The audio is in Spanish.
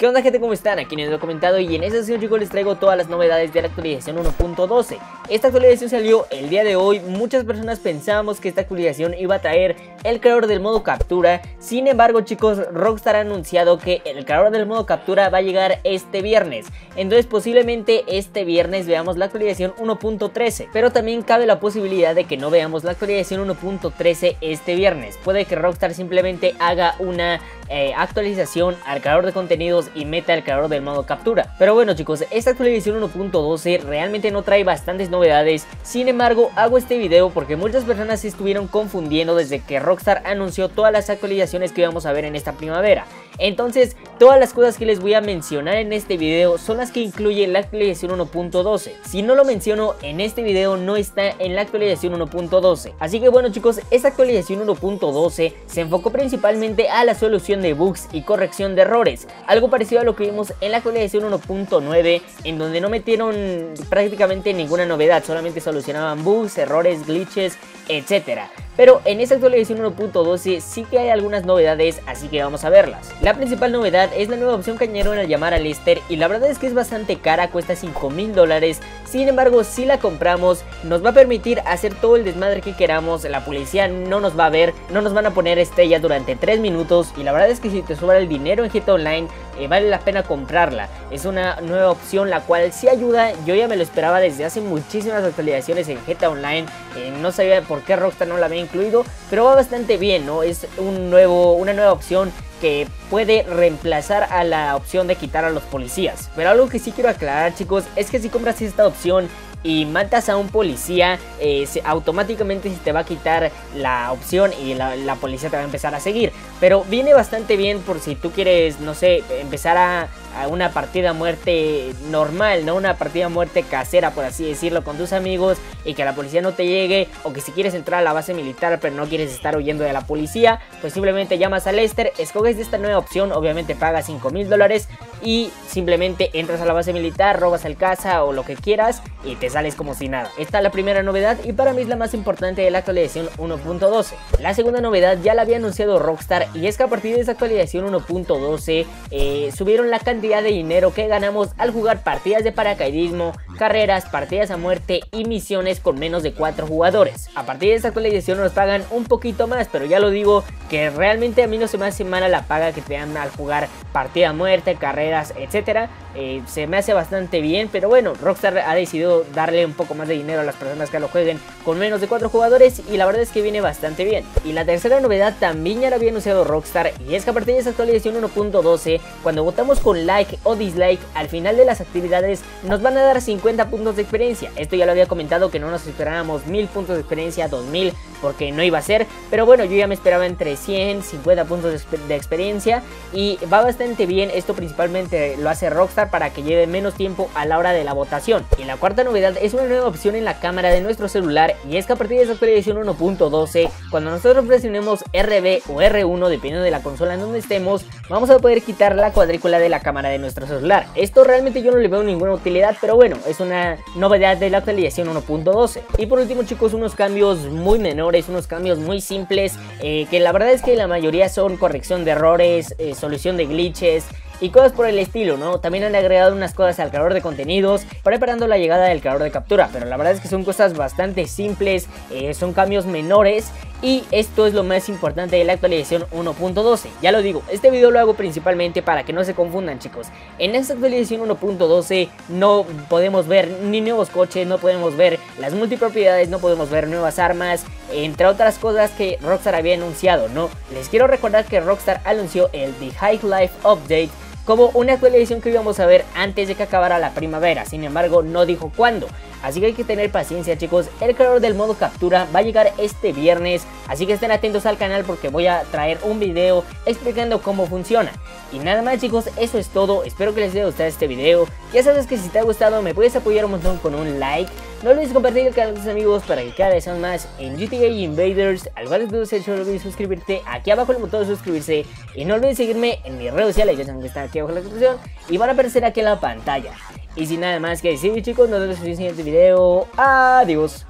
¿Qué onda gente? ¿Cómo están? Aquí les he comentado y en esta sesión chicos les traigo todas las novedades de la actualización 1.12 Esta actualización salió el día de hoy, muchas personas pensábamos que esta actualización iba a traer el creador del modo captura. Sin embargo chicos, Rockstar ha anunciado que el creador del modo captura va a llegar este viernes. Entonces posiblemente este viernes veamos la actualización 1.13 Pero también cabe la posibilidad de que no veamos la actualización 1.13 este viernes. Puede que Rockstar simplemente haga una eh, actualización al creador de contenidos y meta al creador del modo captura. Pero bueno chicos, esta actualización 1.12 realmente no trae bastantes novedades, sin embargo hago este video porque muchas personas se estuvieron confundiendo desde que Rockstar anunció todas las actualizaciones que íbamos a ver en esta primavera. Entonces, todas las cosas que les voy a mencionar en este video son las que incluye la actualización 1.12. Si no lo menciono en este video no está en la actualización 1.12. Así que bueno chicos, esta actualización 1.12 se enfocó principalmente a la solución de bugs y corrección de errores. Algo parecido a lo que vimos en la actualización 1.9 en donde no metieron prácticamente ninguna novedad, solamente solucionaban bugs, errores, glitches, etcétera. Pero en esta actualización 1.12 sí que hay algunas novedades, así que vamos a verlas. La principal novedad es la nueva opción que añadieron al llamar a Lester y la verdad es que es bastante cara, cuesta 5 mil dólares. Sin embargo, si la compramos, nos va a permitir hacer todo el desmadre que queramos, la policía no nos va a ver, no nos van a poner estrellas durante 3 minutos y la verdad es que si te sobra el dinero en GTA Online, eh, vale la pena comprarla. Es una nueva opción la cual sí ayuda, yo ya me lo esperaba desde hace muchísimas actualizaciones en GTA Online, eh, no sabía por qué Rockstar no la había incluido, pero va bastante bien, ¿no? Es un nuevo, una nueva opción que puede reemplazar a la opción de quitar a los policías. Pero algo que sí quiero aclarar chicos es que si compras esta opción y matas a un policía, eh, automáticamente se te va a quitar la opción y la, la, policía te va a empezar a seguir. Pero viene bastante bien por si tú quieres, no sé, empezar a a una partida muerte normal, no una partida muerte casera, por así decirlo, con tus amigos y que la policía no te llegue, o que si quieres entrar a la base militar pero no quieres estar huyendo de la policía, pues simplemente llamas a Lester, escoges esta nueva opción, obviamente pagas 5 mil dólares y simplemente entras a la base militar, robas el casa o lo que quieras y te sales como si nada. Esta es la primera novedad y para mí es la más importante de la actualización 1.12. La segunda novedad ya la había anunciado Rockstar y es que a partir de esa actualización 1.12 eh, subieron la cantidad de dinero que ganamos al jugar partidas de paracaidismo, carreras, partidas a muerte y misiones con menos de 4 jugadores. A partir de esta actualización nos pagan un poquito más, pero ya lo digo que realmente a mí no se me hace mala la paga que te dan al jugar partida a muerte, carreras, etcétera. Eh, se me hace bastante bien, pero bueno, Rockstar ha decidido darle un poco más de dinero a las personas que lo jueguen con menos de 4 jugadores y la verdad es que viene bastante bien. Y la tercera novedad también ya la había anunciado Rockstar y es que a partir de esta actualización 1.12, cuando votamos con like o dislike, al final de las actividades nos van a dar 50 puntos de experiencia. Esto ya lo había comentado que no nos esperábamos 1000 puntos de experiencia, 2000 porque no iba a ser, pero bueno, yo ya me esperaba entre 100, 50 puntos de, experiencia y va bastante bien, esto principalmente lo hace Rockstar para que lleve menos tiempo a la hora de la votación. Y la cuarta novedad es una nueva opción en la cámara de nuestro celular y es que a partir de esa actualización 1.12, cuando nosotros presionemos RB o R1 dependiendo de la consola en donde estemos, vamos a poder quitar la cuadrícula de la cámara de nuestro celular. Esto realmente yo no le veo ninguna utilidad, pero bueno, es una novedad de la actualización 1.12. Y por último chicos, unos cambios muy menores, unos cambios muy simples, eh, que la verdad es que la mayoría son corrección de errores, eh, solución de glitches, y cosas por el estilo, ¿no? También han agregado unas cosas al creador de contenidos, preparando la llegada del creador de captura, pero la verdad es que son cosas bastante simples, eh, son cambios menores y esto es lo más importante de la actualización 1.12. Ya lo digo, este video lo hago principalmente para que no se confundan chicos. En esta actualización 1.12 no podemos ver ni nuevos coches, no podemos ver las multipropiedades, no podemos ver nuevas armas, entre otras cosas que Rockstar había anunciado, ¿no? Les quiero recordar que Rockstar anunció el The High Life Update como una actualización que íbamos a ver antes de que acabara la primavera, sin embargo no dijo cuándo. Así que hay que tener paciencia chicos, el creador del modo captura va a llegar este viernes, así que estén atentos al canal porque voy a traer un video explicando cómo funciona. Y nada más chicos, eso es todo, espero que les haya gustado este video, ya sabes que si te ha gustado me puedes apoyar un montón con un like, no olvides compartir el canal con tus amigos para que cada vez sean más en GTA Invaders, al cual les hecho no olvides suscribirte, aquí abajo el botón de suscribirse y no olvides seguirme en mis redes sociales, ya saben que están aquí abajo en la descripción y van a aparecer aquí en la pantalla. Y sin nada más que decir chicos, nos vemos en el siguiente video. Adiós.